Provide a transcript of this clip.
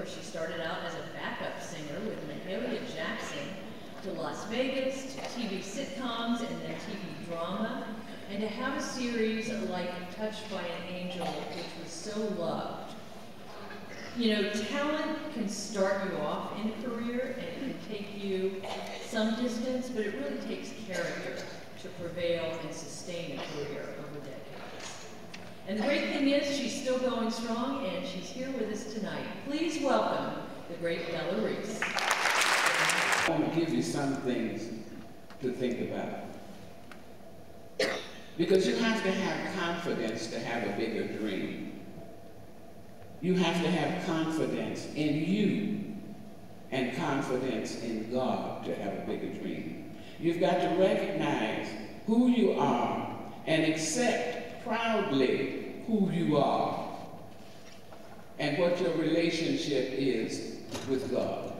course, she started out as a backup singer with Mahalia Jackson to Las Vegas, to TV sitcoms, and then TV drama, and to have a series like Touched by an Angel, which was so loved. You know, talent can start you off in a career and it can take you some distance, but it really takes character to prevail and sustain a career. And the great thing is, she's still going strong and she's here with us tonight. Please welcome the great Della Reese. I want to give you some things to think about. Because you have to have confidence to have a bigger dream. You have to have confidence in you and confidence in God to have a bigger dream. You've got to recognize who you are and accept proudly who you are and what your relationship is with God.